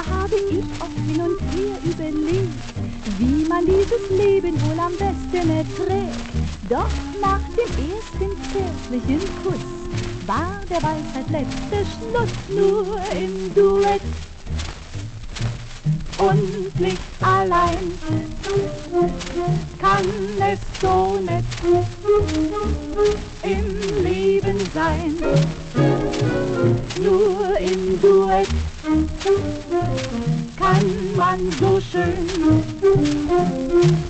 Früher habe ich oft hin und her überlegt, wie man dieses Leben wohl am besten erträgt. Doch nach dem ersten zärtlichen Kuss war der Weisheit letzter Schluss nur im Duett und nicht allein kann es so nett im Leben sein.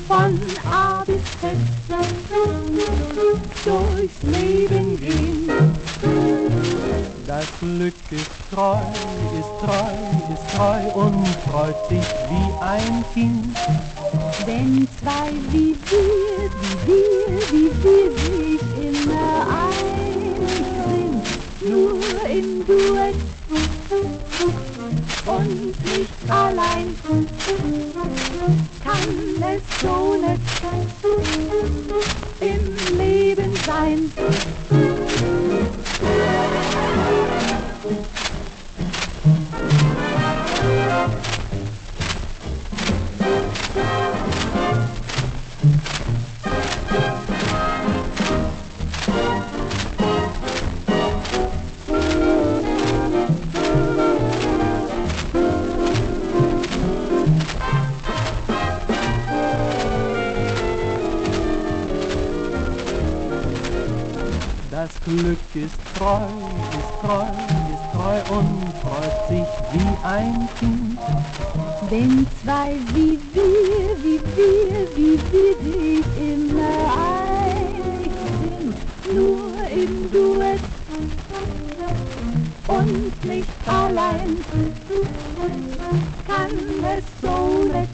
Von A bis Z durchs Leben gehen. Das Glück ist treu, ist treu, ist treu und freut sich wie ein Kind. Wenn zwei wie wir, wie wir, wie wir und nicht allein, kann es so nett im Leben sein. Das Glück ist treu, ist treu, ist treu und freut sich wie ein Kind. Wenn zwei wie wir, wie wir, wie wir sich immer einig sind, nur im Duett und nicht allein, kann es so nett.